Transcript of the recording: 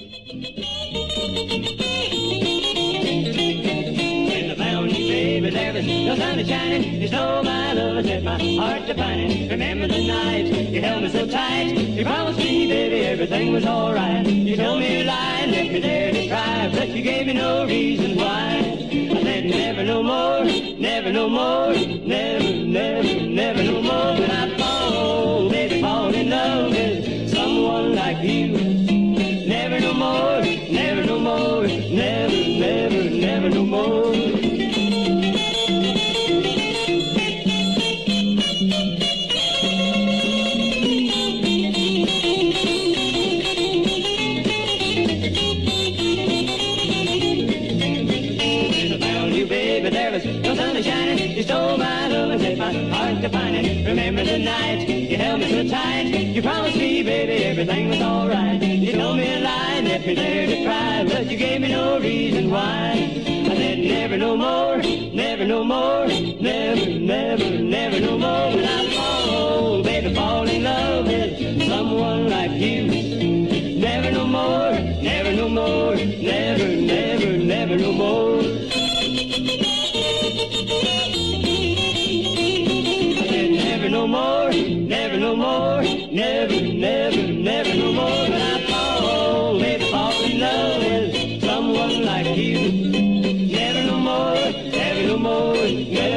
When found you, baby, there was no sun shining. You stole my love and set my heart to pining. Remember the night you held me so tight. You promised me, baby, everything was alright. You told me lie and left me there to cry, but you gave me no reason why. I said never no more, never no more, never, never, never no more. But I fall, baby, fall in love with someone like you. Set my heart to. Remember the night you held me so tight. You promised me, baby, everything was alright. You told me a lie left me there to cry, but you gave me no reason why. I said never no more, never no more, never, never, never no more When I fall, baby, fall in love with someone like you. Never no more, never no more, never, never, never no more. I said never no more, never no more. yeah.